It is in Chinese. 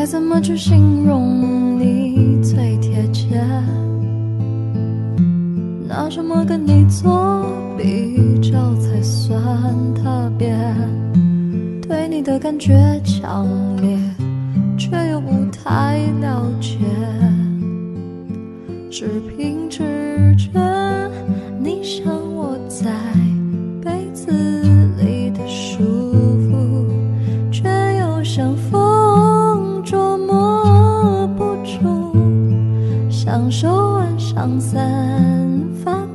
该怎么去形容你最贴切？拿什么跟你做比较才算特别？对你的感觉强烈，却又不太了解，只凭直像手腕上散发